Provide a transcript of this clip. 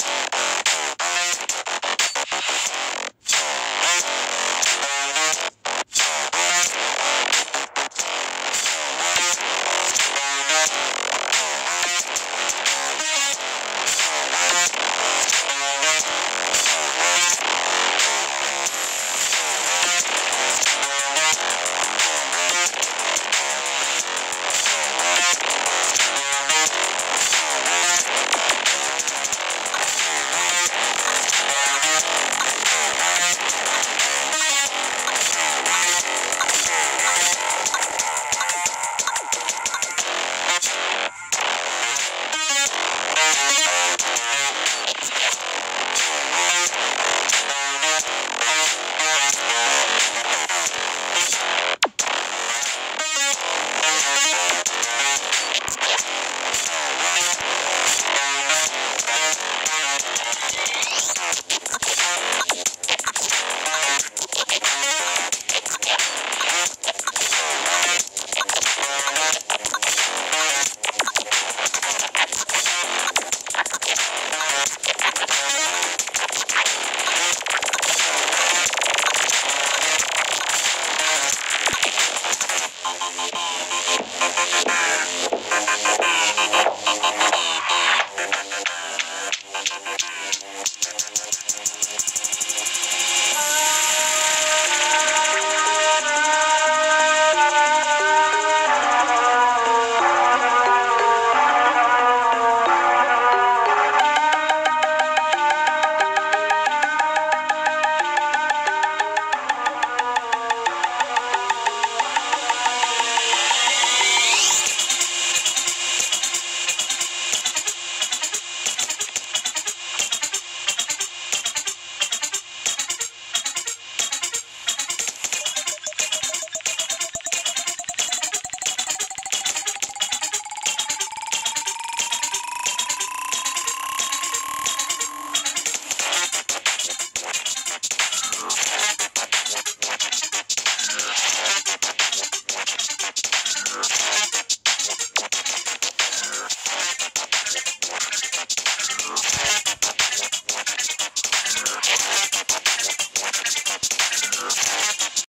Yeah.